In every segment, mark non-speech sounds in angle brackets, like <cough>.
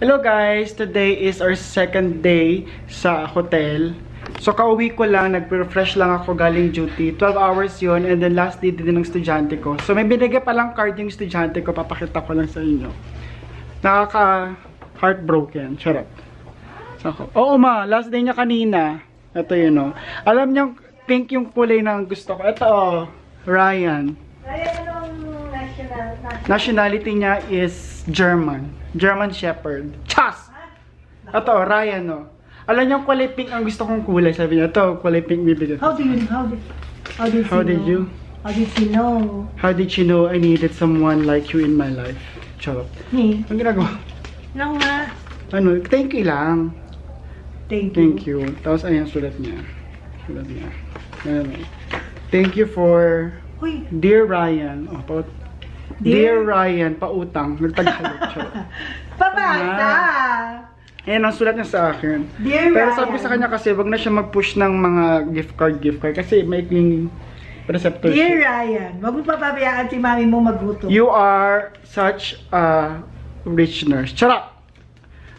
Hello guys! Today is our second day sa hotel. So kauwi ko lang, nag-refresh lang ako galing duty. 12 hours yon and then last day din ng estudyante ko. So may binigay palang card yung estudyante ko, papakita ko lang sa inyo. Nakaka heartbroken. Charot. So, ako- Oo ma, last day niya kanina. Ito yun oh. Alam niyo, pink yung kulay na gusto ko. Ito oh, Ryan. Ay, anong national? national? Nationality niya is German. German Shepherd. Chas! Ito, Ryan, no. Alam niyo, kulay pink ang gusto kong kulay. Sabi niya, ito, kulay pink bibigyan. How do you, how did, how did How she did know? you? How did she know? How did you know I needed someone like you in my life? Charot. Me? Ang ginagawa? No nga. Ano, thank you lang. Thank you. Thank you. Tapos, ayan, sulat niya. Sulat niya. Ayan, oh. Thank you for Uy, Dear Ryan. Oh, pa Dear, Dear- Ryan, pautang. Nagtagalog. <laughs> Charot. pabasa! Ayan ang sulat niya sa akin. Dear Pero Ryan. sabi sa kanya kasi, wag na siya mag-push ng mga gift card, gift card. Kasi may yung receptor Dear siya. Ryan, wag mo papabayaan si mami mo magluto. You are such a rich nurse. Charot!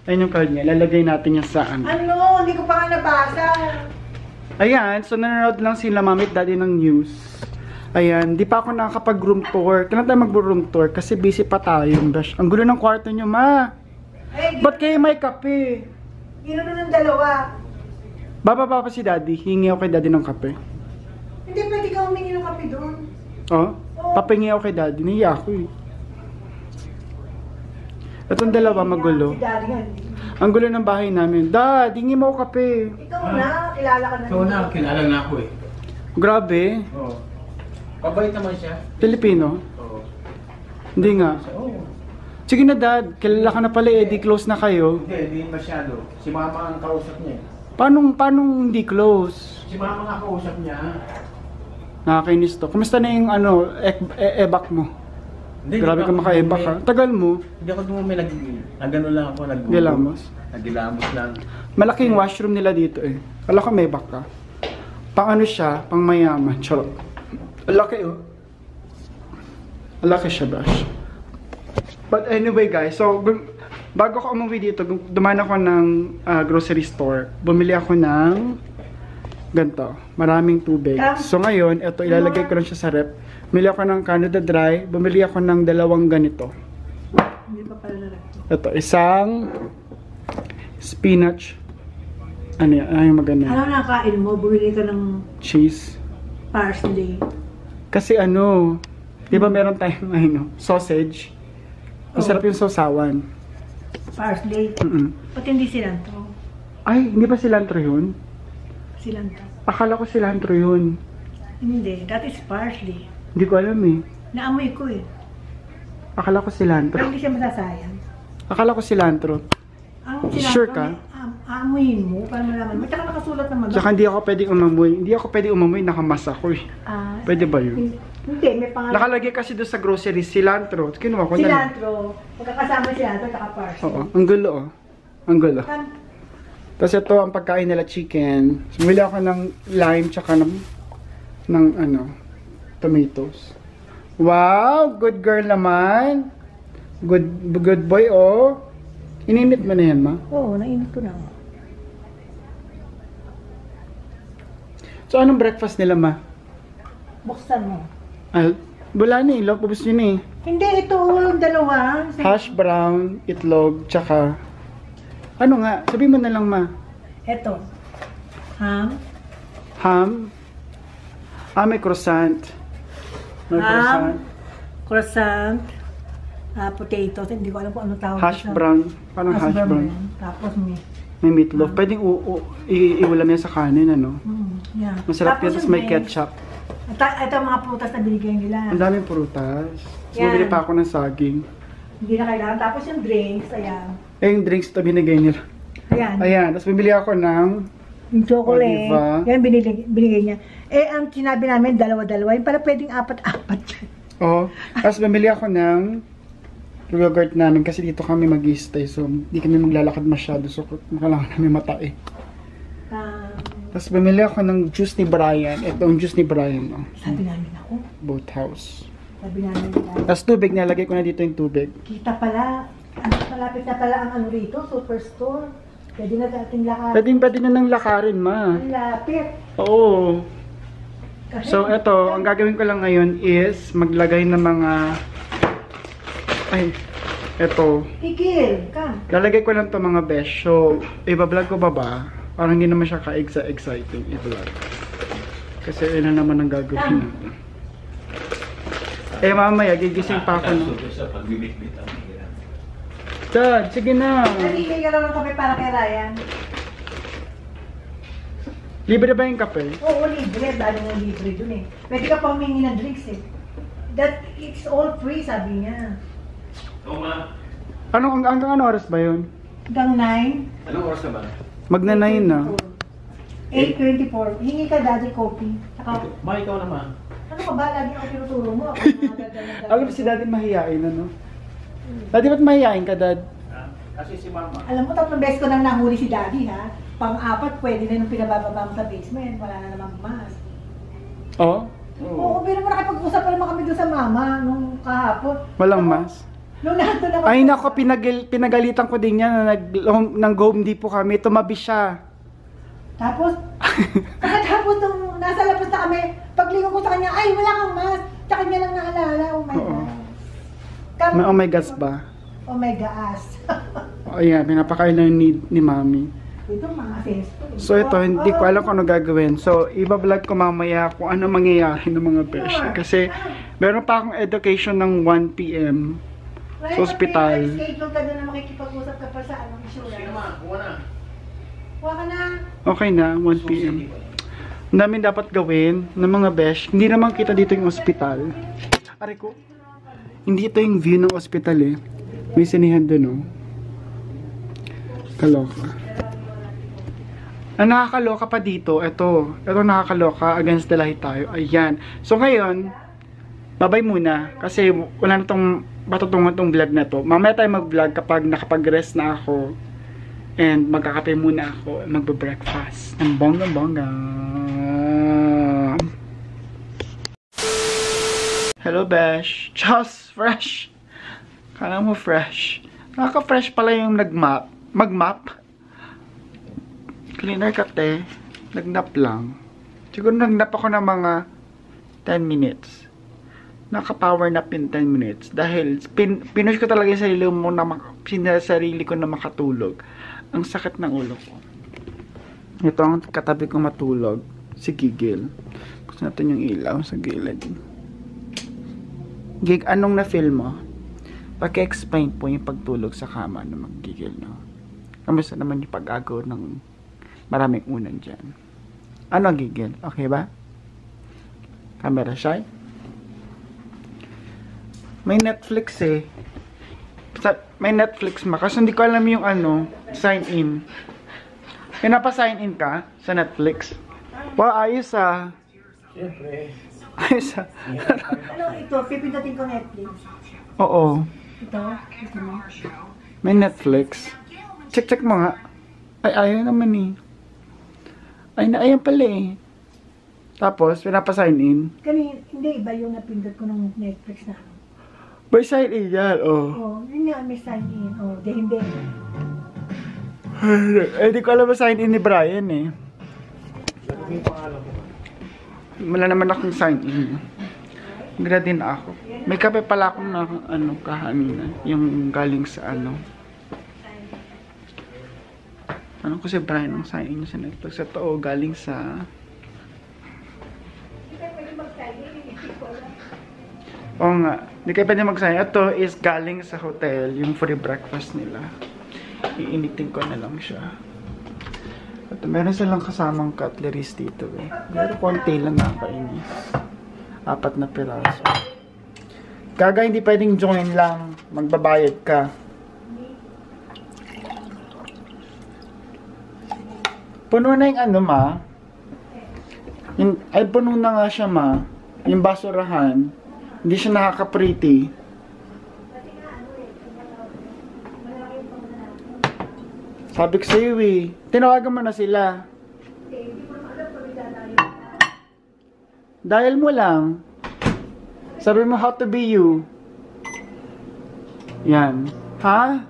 Ayun yung card niya. Lalagay natin yan sa ano. Ano? Hindi ko pa nga nabasa. Ayan, so nanonood lang sila mami at daddy ng news. Ayan, di pa ako nakakapag-room tour. Kailan tayo mag-room tour? Kasi busy pa tayo. Besh. Ang gulo ng kwarto niyo, ma. Eh, Ba't kayo may kape? ginuno ng dalawa. Bababa pa si daddy. Hingi ako kay daddy ng kape. Hindi pwede ka humingi ng kape doon. Oh, papingi ako kay daddy. Niya ako eh. Itong dalawa magulo. Si daddy nga. hindi. Ang gulo ng bahay namin. Dad, hingi mo ako kape. Ikaw na, kilala ka na. Ikaw na, kilala na ako eh. Grabe. Oo. Pabait naman siya. Pilipino? Oo. Hindi nga. Oo. Sige na dad, kilala ka na pala eh, di close na kayo. Hindi, hindi masyado. Si mama ang kausap niya eh. Paano, paano hindi close? Si mama nga kausap niya. Nakakainis to. Kumusta na yung ano, ek, e- ebak mo? Hindi, Grabe ka ba- maka-ebak ha. Tagal mo, Hindi ako dumumi, nag, nagano lang ako, nag gilamos. Nagilamos lang. Malaking washroom nila dito eh. Kala ko may ebak ka. Pang ano siya, pang mayaman. Charot. Ang laki oh. Ang laki siya, Bash. But anyway guys, so bago ako umuwi dito, dumaan ako ng ah, grocery store. Bumili ako ng ganito, maraming tubig. So ngayon, ito ilalagay ko lang siya sa rep. Bumili ako ng Canada Dry, bumili ako ng dalawang ganito. Hindi pa pala na Ito, isang spinach. Ano yan? Ay, maganda. Ano nakain mo? Bumili ka ng Cheese. parsley. Kasi ano, di ba meron tayong <laughs> ano, sausage? Masarap yung sausawan. Parsley. Mm-mm. Ba't hindi cilantro? Ay, hindi ba cilantro yun? Cilantro. Akala ko cilantro yun. Hindi, that is parsley. Hindi ko alam eh. Naamoy ko eh. Akala ko Pero cilantro. hindi siya masasayang. Akala ko cilantro. Ang cilantro, Sure ka? Aamuyin mo para malaman mo. Tsaka nakasulat naman. Tsaka hindi ako pwede umamoy. Hindi ako pwede umamoy, nakamas ako eh. Ah, Pwede ba yun? Hindi, may pangalan. Nakalagay kasi doon sa grocery, cilantro. Kinuha ko. Cilantro. Magkakasama cilantro at parsley. Oo, ang gulo oh. Ang gulo. Tapos ito ang pagkain nila chicken. Sumili ako ng lime tsaka ng, ng ano, tomatoes. Wow! Good girl naman. Good good boy oh. Ininit mo na yan, ma? Oo, nainit ko na. So anong breakfast nila, ma? Buksan mo. Al wala na eh. Love, ubus yun eh. Hindi, ito yung dalawa. Hash brown, itlog, tsaka... Ano nga? Sabi mo na lang, ma. Ito. Ham. Ham. Ah, may croissant. May croissant. Ham. Croissant. ah potatoes. Hindi ko alam kung ano tawag. Hash ito. brown. Parang hash, brown. Tapos may... May meatloaf. Pwedeng u- u- i- iulam yan sa kanin, ano? Mm, yeah. Masarap yan, tapos may ketchup. Ito, ito ang mga prutas na binigay nila. Ang daming prutas. Yan. bumili pa ako ng saging. Hindi na kailangan. Tapos yung drinks, ayan. Eh, yung drinks ito binigay nila. Ayan. Ayan, tapos bumili ako ng... Yung chocolate. O, diba? Yan binigay, binigay niya. Eh, ang sinabi namin, dalawa-dalawa. Yung pala pwedeng apat-apat. Oh, tapos bumili ako ng yogurt namin kasi dito kami mag stay so hindi kami maglalakad masyado so kailangan namin matay. Um, Tapos bumili ako ng juice ni Brian. Ito ang juice ni Brian. Oh. sabi namin ako. Boat house. Sabi namin, Tapos tubig, nilagay ko na dito yung tubig. kita pala, malapit na pala ang ano rito, superstore. Pwede na natin lakarin. Pwede, pwede na nang lakarin, ma. Ang lapit. Oo. Kasi, So, eto, ang gagawin ko lang ngayon is maglagay ng mga... Ay, eto. Ikil, come. Lalagay ko lang to mga besh. So, ibablog ko ba ba? Parang hindi naman siya ka-exciting i-vlog. Kasi yun na naman ang gagawin natin. Eh, mamaya, gigising pa ako. Hirap. Dad, sige na. Nalilay ka lang ng kape para kay Ryan. Libre ba yung kape? Oo, libre. Dahil nga libre dun eh. Pwede ka pa humingi ng drinks eh. That, it's all free, sabi niya. Oo ma. Ano, hang- hanggang ano oras ba yun? Hanggang 9. Anong oras ka ba? Magna 9 na. 8.24. Hingi ka daddy coffee. Saka, Ma, ikaw na ma. ano ka ba? Lagi ako tinuturo mo. Ako <laughs> yung mga dadal- Alam mo si daddy mahihain, ano? Daddy, ba't mahihain ka, dad? Kasi si mama. Alam mo, tatlong beses ko nang nahuli si daddy ha. Pang-apat, pwede na nung pinabababa mo sa basement. Wala na namang mask. Oh? Oo, pero mo nakipag-usap pa naman kami doon sa mama nung kahapon. Walang mas? Nung nandun naman. Ay nako, pinagal, pinagalitan ko din yan na nag, nang Home Depot kami. Tumabi siya. Tapos, <laughs> pagkatapos nung nasa labas na kami, paglingon ko sa kanya, ay, wala kang mask. Tsaka niya lang naalala, oh my Oo. God. May oh gosh ba? Oh my gosh. <laughs> Ayan, pinapakain lang ni, ni mami. ito mga ko. eh. So ito, hindi ko alam kung ano gagawin. So, iba-vlog ko mamaya kung ano mangyayari ng mga besh. Kasi, meron pa akong education ng 1pm. Sa ospital. okay, schedule ka doon na makikipag-usap ka pa sa anong Sige insurance. ma, kuha na. Ka na. Okay na, 1pm. Ang daming dapat gawin ng mga besh. Hindi naman kita dito yung ospital. Aray ko. Hindi ito yung view ng ospital eh. May sinihan doon oh. Kaloka. Ang nakakaloka pa dito, ito. Ito nakakaloka against the light tayo. Ayan. So ngayon, babay muna. Kasi wala na tong matutungan tong vlog na to. Mamaya tayo mag-vlog kapag nakapag-rest na ako. And magkakape muna ako. Magbe-breakfast. Ang bongga-bongga. Hello, Besh. Just fresh. Kala mo fresh. Nakaka-fresh pala yung nag-map. Mag-map. Cleaner ka, te. Nagnap lang. Siguro nagnap ako ng mga 10 minutes. Naka-power nap in 10 minutes. Dahil pin pinush ko talaga yung sarili mo na mak- sarili ko na makatulog. Ang sakit ng ulo ko. Ito ang katabi ko matulog. Si Gigil. Gusto natin yung ilaw sa gilid. Gig, anong na-feel mo? Paki-explain po yung pagtulog sa kama na magigil, no? Kamusta naman yung pag-agaw ng maraming unan dyan? Ano gigil? Okay ba? Camera shy? May Netflix eh. Sa, may Netflix ma. Kasi hindi ko alam yung ano, sign in. Pinapa-sign in ka sa Netflix? Wow, ayos ah. Siyempre. Ayos ah. Ano ito? Pipindutin ko Netflix. Oo. Ito? Ito mo? May Netflix. Check-check mo nga. Ay, ayaw naman eh. Ay, na, ayan pala eh. Tapos, pinapa-sign in. Kanina, hindi iba yung napindot ko ng Netflix na. By sign in yan, oh. Oh, yun nga, may sign in. Oh, di hindi. eh, di ko alam sign in ni Brian eh. Wala naman akong sign in. Grad din ako. May kape pala akong na, ano, kahanina. Yung galing sa ano. Ano ko si Brian ang sign in niya sa Netflix. Ito, oh, galing sa... Oo nga. Hindi kayo pwede mag-sign. Ito is galing sa hotel. Yung free breakfast nila. Iinitin ko na lang siya. At meron silang kasamang cutleries dito eh. Pero konti lang nakakainis. Apat na piraso. Gaga, hindi pwedeng join lang. Magbabayad ka. Puno na yung ano ma. Yung, ay puno na nga siya ma. Yung basurahan. Hindi siya nakaka-pretty. Sabi ko sa'yo eh. Tinawagan mo na sila. Dial mo lang. Sabi mo how to be you. Yan. Ha?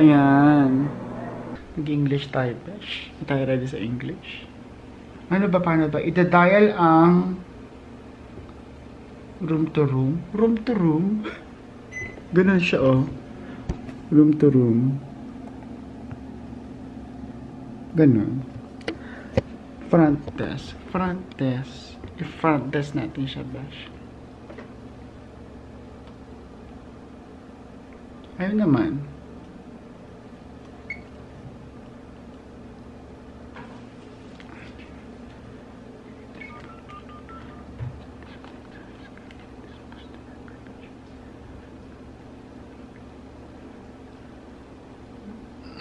Ayan. Mag-English besh. Hindi tayo ready sa English. Ano ba, paano ba? Ida-dial ang room to room. Room to room. Ganun siya, oh. Room to room. Ganun. Front desk. Front desk. I-front desk natin siya, besh. Ayun naman.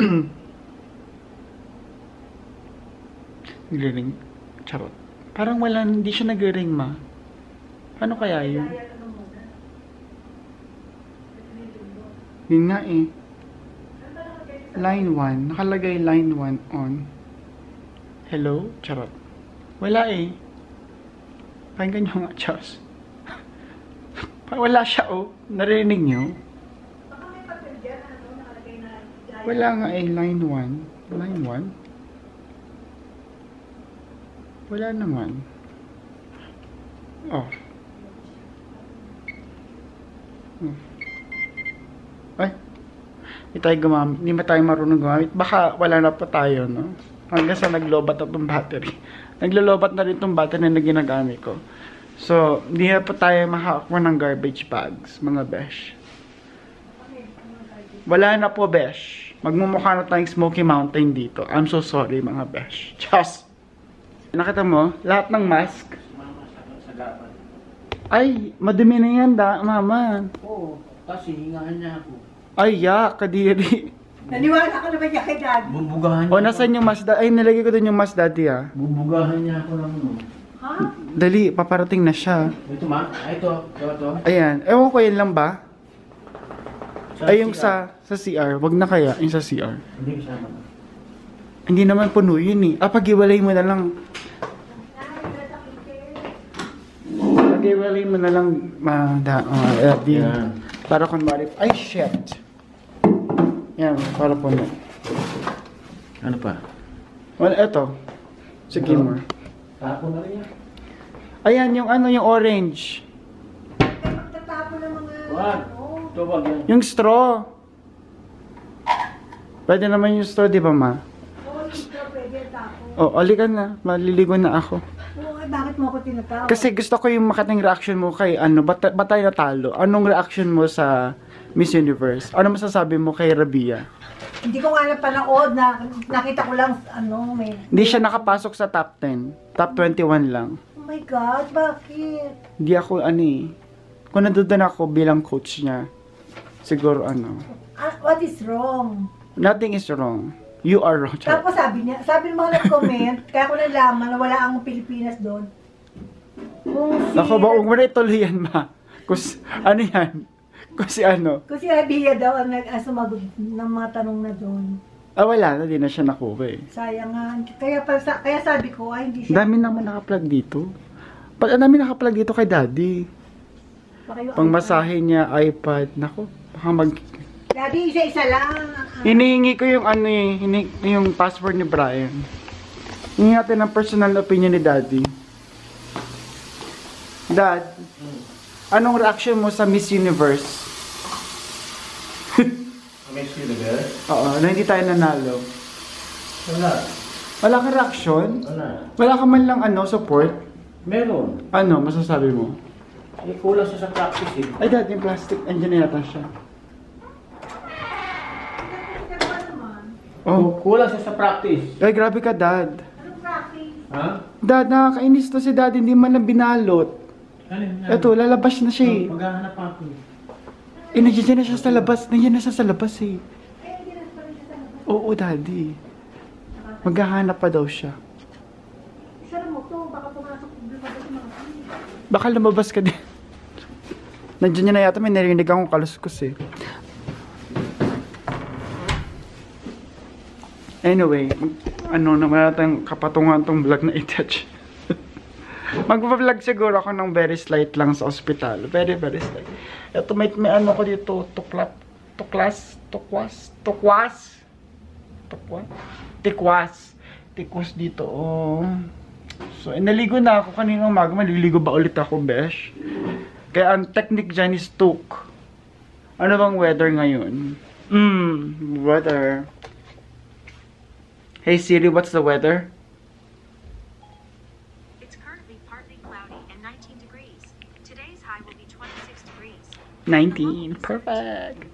<clears throat> Nagre-ring. Charot. Parang wala, hindi siya nagre-ring, ma. Ano kaya yun? Yun nga eh. Line 1. Nakalagay line 1 on. Hello? Charot. Wala eh. Pakinggan nyo nga. <laughs> Pa- Wala siya oh. Narinig nyo? Wala nga eh. Line 1. Line 1? Wala naman. Oh. Hmm. Ay. Hindi tayo gumamit. Hindi tayo marunong gumamit? Baka wala na pa tayo, no? Hanggang sa naglobat na itong battery. <laughs> Naglolobat na rin itong battery na ginagamit ko. So, hindi na pa tayo makakuha ng garbage bags, mga besh. Wala na po, besh. Magmumukha na tayong Smoky Mountain dito. I'm so sorry, mga besh. <laughs> Just. Nakita mo, lahat ng mask. Mama, sa sagapan. Ay, madumi na yan, da, mama. Oo, kasi hingahan niya ako. Ay, yak, kadiri. Naniwala ka naman niya kay daddy. Bubugahan niya O, nasan yung mask, da- Ay, nilagay ko dun yung mask, daddy, ah. Bubugahan niya ako ng ano. Ha? Dali, paparating na siya. Ito ma, ito, ito, ito. Ayan, ewan ko yan lang ba? Ay, yung sa, sa CR, wag na kaya, yung sa CR. Hindi kasama. Hindi naman puno yun eh. Ah, pag-iwalay mo na lang. Pag-iwalay mo na lang, ma, da, uh, daddy. Yan. Para kunwari, ay shit. Yan, para puno. Ano pa? Well, eto. Sige mo. Tapo na rin yan. Ayan, yung ano, yung orange. Kaya magtatapon ng mga... Wag. Wag yan. Yung straw. Pwede naman yung straw, di ba ma? Oo, dito pwede tapo. Oh, alikan na. Maliligo na ako. Oo, eh, bakit mo ako tinatawag? Kasi gusto ko yung makating reaction mo kay ano, ba't, ba't tayo natalo? Anong reaction mo sa Miss Universe? Ano masasabi mo kay Rabia? Hindi ko nga napanood na nakita ko lang ano may Hindi siya nakapasok sa top 10. Top 21 lang. Oh my god, bakit? Hindi ako ano eh. Kung nandoon ako bilang coach niya, siguro ano. Ah, what is wrong? Nothing is wrong. You are wrong. Tapos sabi niya, sabi ng mga nag-comment, <laughs> kaya ko nalaman na wala ang Pilipinas doon. Kung si, Ako ba, huwag mo na ituloy yan, ma. Kus, ano yan? Kung si ano. kung si Rabia daw ang nag ah, ng mga tanong na doon. Ah, wala na. Di na siya nakuha eh. Sayang nga. Kaya, pa, sa- kaya sabi ko, ay hindi Ang siya. dami naman nakaplug dito. Pag ang dami nakaplug dito kay daddy. Pang masahe niya, iPad. Nako, baka mag... Daddy, isa-isa lang. Hinihingi ko yung ano eh, hini, yung password ni Brian. Hingi natin ang personal opinion ni daddy. Dad, anong reaction mo sa Miss Universe? <laughs> Miss Universe? Oo, na hindi tayo nanalo. Wala. Wala kang reaction? Wala. Wala ka man lang ano, support? Meron. Ano, masasabi mo? Eh, kulang siya sa practice eh. Ay, dad, yung plastic, andyan na yata siya. Oh, Kulang siya sa practice. ay, grabe ka, dad. Anong practice? Ha? Dad, nakakainis to si dad, hindi man lang binalot. Ano yun? Eto, lalabas na siya eh. Maghahanap ako. Eh, nandiyan na siya sa labas. Nandiyan na siya sa labas eh. Ay, hindi na pa rin siya sa labas. Oo, daddy. Maghahanap pa daw siya. Isara mo to, baka pumasok. Baka lumabas ka din. <laughs> Nandiyan niya na yata, may narinig akong kaluskos eh. Anyway, ano naman natin kapatungan tong vlog na i-touch. <laughs> Magpa-vlog siguro ako ng very slight lang sa ospital. Very, very slight. Ito, may, may ano ko dito, tuklap. tuklas, tukwas, tukwas, tukwas, tikwas, tikwas dito, oh. So, eh, naligo na ako kanina umaga, maliligo ba ulit ako, besh? Kaya ang technique dyan is tuk. Ano bang weather ngayon? Hmm, weather. Hey Siri, what's the weather? It's currently partly cloudy and 19 degrees. Today's high will be 26 degrees. 19. Perfect.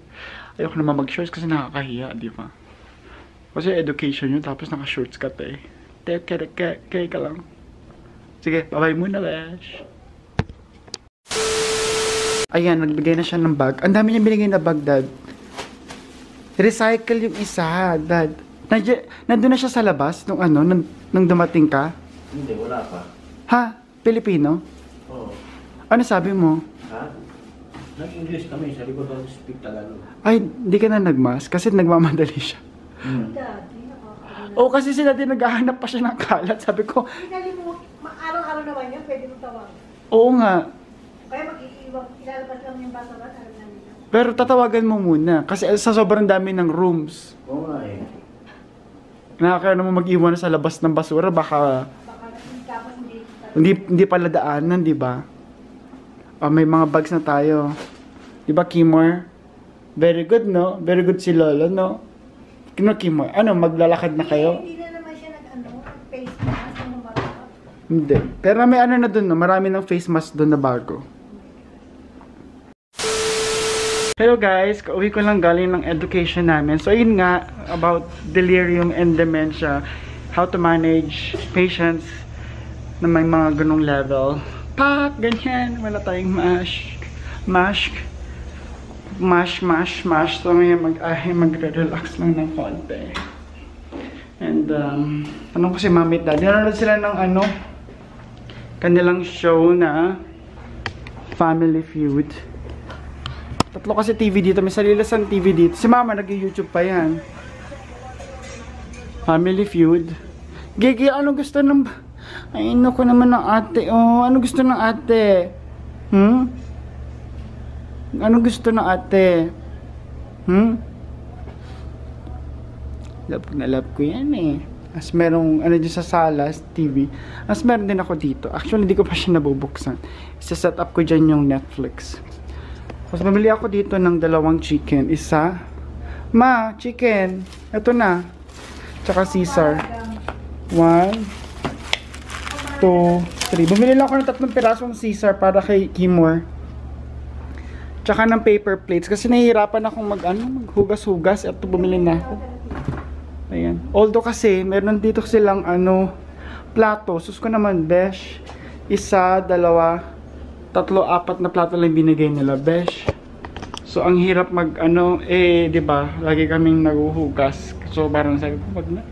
Ayoko naman mag-shorts kasi nakakahiya, di ba? Kasi education yun, tapos naka-shorts ka te. Te, kaya, kaya, kaya ka lang. Sige, bye-bye muna, besh. Ayan, nagbigay na siya ng bag. Ang dami niya binigay na bag, dad. Recycle yung isa, dad. Nandiyan, nandun na siya sa labas nung ano, nung, nung dumating ka. Hindi, wala pa. Ha? Pilipino? Oo. Ano sabi mo? Ha? Nag-English kami, sabi ko daw speak Tagalog. Ay, di ka na nagmas kasi nagmamadali siya. Hmm. Oo, kasi sila din naghahanap pa siya ng kalat. Sabi ko, Pinali mo, ma- araw-araw naman yan, pwede mo tawag. oo nga. Kaya mag-iiwag, ilalabas lang yung basura, alam na nila. Pero tatawagan mo muna. Kasi sa sobrang dami ng rooms. Oo nga eh. Nakakaya naman mag-iwan sa labas ng basura. Baka hindi hindi. pala daanan, di ba? Oh, may mga bags na tayo. Di ba, Kimor? Very good, no? Very good si Lolo, no? Kino, Kimor? Ano, maglalakad na kayo? Hindi na naman siya nag-ano, face mask, ano ba? Hindi. Pero may ano na dun, no? Marami ng face mask dun na bago. Hello guys, kauwi ko lang galing ng education namin. So yun nga, about delirium and dementia, how to manage patients na may mga ganong level. Pak, ganyan, wala tayong mash. Mash. Mash, mash, mash. So ngayon mag, ay, magre-relax lang ng konti. And, um, tanong ko si mami at daddy, nanonood sila ng ano, kanilang show na Family Feud. Tatlo kasi TV dito, may salilasang TV dito. Si mama nag-YouTube pa yan. Family Feud. Gigi, ano gusto ng... Ay, ko naman ng ate, oh. Ano gusto ng ate? Hmm? Ano gusto ng ate? Hmm? Love na love ko yan eh. As merong, ano dyan sa sala, TV. As meron din ako dito. Actually, hindi ko pa siya nabubuksan. Isa-set up ko dyan yung Netflix. Tapos mamili ako dito ng dalawang chicken. Isa. Ma, chicken. Ito na. Tsaka Caesar. One. Two. Three. Bumili lang ako ng tatlong pirasong Caesar para kay Kimor. Tsaka ng paper plates. Kasi nahihirapan akong mag, ano, maghugas-hugas. Ito, bumili na ako. Ayan. Although kasi, meron dito silang ano, plato. Sus ko naman, besh. Isa, dalawa, tatlo, apat na plato lang binigay nila, besh. So, ang hirap mag, ano, eh, di ba lagi kaming naguhugas. So, parang sabi ko, wag na.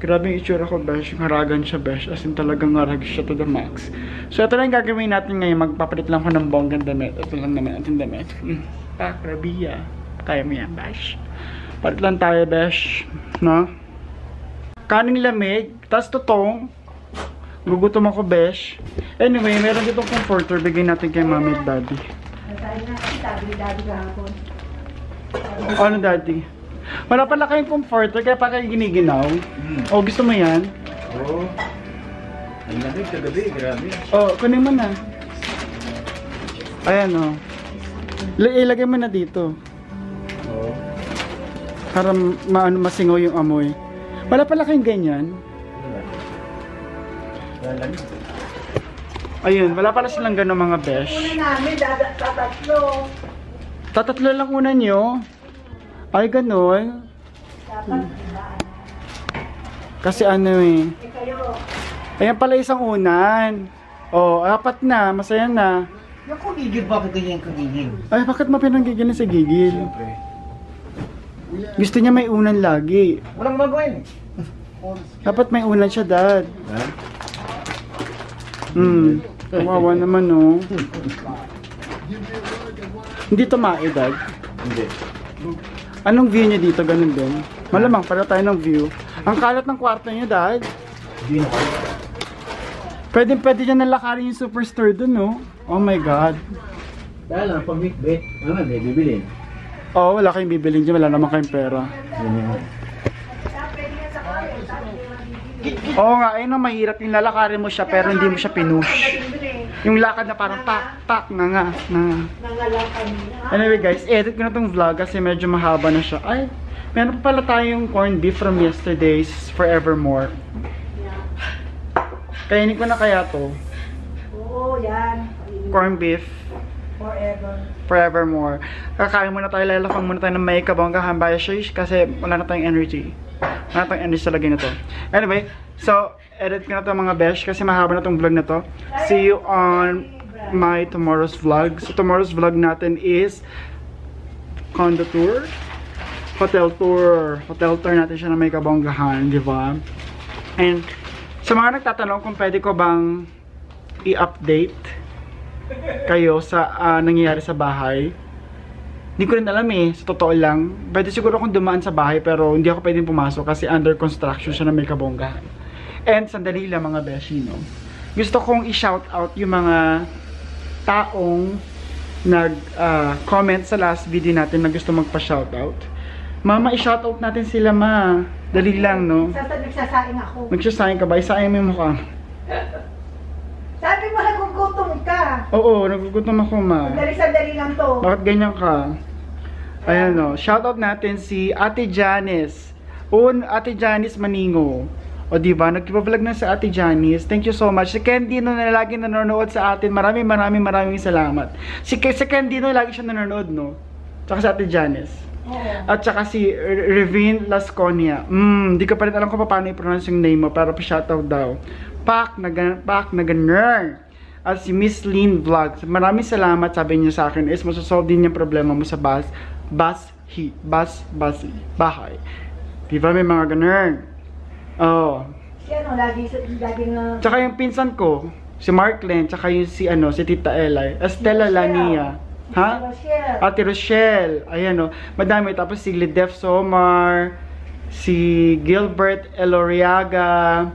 Grabe yung itsura ko, besh. Haragan siya, besh. As in, talagang harag siya to the max. So, ito lang gagawin natin ngayon. Magpapalit lang ko ng bonggang damit. Ito lang naman ating damit. Mm. Pa, grabiya. Kaya mo yan, besh. Palit lang tayo, besh. No? Kaning lamig. Tapos tutong. Gugutom ako, besh. Anyway, meron ditong comforter. Bigay natin kay mami at daddy. Ano, daddy? Wala pala kayong comforter, kaya pa kayo giniginaw. O, gusto mo yan? Oo. Ang lamig kagabi, grabe. O, kunin mo na. Ayan, o. Ila- Ilagay mo na dito. Oo. Para maano masingaw yung amoy. Wala pala kayong ganyan. Ayun, wala pala silang gano'ng mga besh. Una namin, tatatlo. Tatatlo lang una nyo. Ay, gano'n. Dapat, diba? Kasi ano eh. Eh Ayan pala isang unan. Oh, apat na. Masaya na. Yung kugigil, bakit ganyan kugigil? Ay, bakit mo pinanggigil sa gigil? Siyempre. Gusto niya may unan lagi. Walang magawin. Dapat may unan siya, dad. Ha? Hmm. Kawawa naman, oh. Hindi tumae, dad. Hindi. Anong view niya dito? Ganun din. Malamang, para tayo ng view. Ang kalat ng kwarto niya, dad. Hindi na kayo. Pwede, pwede niya nalakarin yung superstore dun, no? Oh my God. Kaya lang, pag mikbit, ano, hindi, bibilin. Oo, wala kayong bibilin dyan. Wala naman kayong pera. Oo nga, ayun ang mahirap. Yung lalakarin mo siya pero hindi mo siya pinush. Yung lakad na parang pak, pak, nga nga, nga nga. Anyway guys, edit ko na tong vlog kasi medyo mahaba na siya. Ay, meron pa pala tayong corned beef from yesterday's Forevermore. Kainin ko na kaya to. Oo, yan. Corned beef Forever. Forevermore. Kakain muna tayo, lalakang muna tayo ng may kabongga hambaya shish kasi wala na tayong energy. Wala na tayong energy sa lagay na to. Anyway, so, edit ko na to mga besh kasi mahaba na tong vlog na to. See you on my tomorrow's vlog. So, tomorrow's vlog natin is condo tour. Hotel tour. Hotel tour natin siya na may kabonggahan, di ba? And, sa mga nagtatanong kung pwede ko bang i-update kayo sa ah, nangyayari sa bahay. Hindi ko rin alam eh, sa totoo lang. Pwede siguro akong dumaan sa bahay pero hindi ako pwedeng pumasok kasi under construction siya na may kabonggahan. And sandali lang mga beshi, no? Gusto kong i-shout out yung mga taong nag-comment sa last video natin na gusto magpa-shoutout. Mama, i-shoutout natin sila, ma. Dali lang, no? Sasa nagsasaing ako. Magsasayin ka ba? Isayin mo yung mukha. <laughs> Ka. Oo, nagugutom ako, ma. Sandali-sandali lang to. Bakit ganyan ka? Ayan o. Shoutout natin si Ate Janice. Oo, Ate Janice Maningo. O diba, nagpa-vlog na sa Ate Janice. Thank you so much. Si Kendino na lagi nanonood sa atin. Maraming maraming maraming salamat. Si, si Kendino lagi siya nanonood, no? Tsaka si Ate Janice. Oo. At saka si Revin Lasconia. Hmm, di ko pa rin alam kung paano i-pronounce yung name mo, pero pa-shoutout daw. Pak na, pak na ganun. At si Miss Lynn Vlogs. Maraming salamat, sabi niya sa akin, is masasolve din yung problema mo sa bus, bus, he, bus, bus, bahay. Di ba may mga ganun? Oh. Si ano, lagi, lagi na... Tsaka yung pinsan ko, si Mark Len, tsaka yung si, ano, si Tita Eli, Estela Lania. Ha? Rochelle. Ate Rochelle, ayan o, madami. Tapos si Lidef Somar, si Gilbert Eloriaga,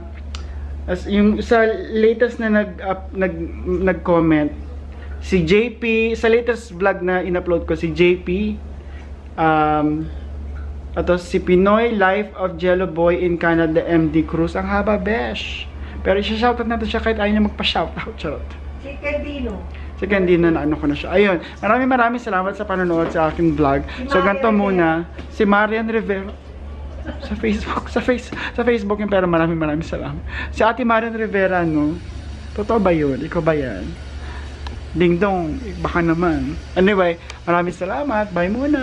as yung sa latest na nag, up, nag nag-comment, si JP, sa latest vlog na in-upload ko, si JP, um, at si Pinoy Life of Jello Boy in Canada, MD Cruz. Ang haba, besh. Pero isa-shoutout natin siya kahit ayaw niya magpa-shoutout. Charot. Si Kendino. Sige, hindi na naano ko na siya. Ayun, maraming maraming salamat sa panonood sa aking vlog. So, ganito muna. Si Marian Rivera. Sa Facebook, sa face, sa Facebook yung pero maraming maraming salamat. Si Ate Marian Rivera, no? Totoo ba yun? Ikaw ba yan? Ding dong, baka naman. Anyway, maraming salamat. Bye muna.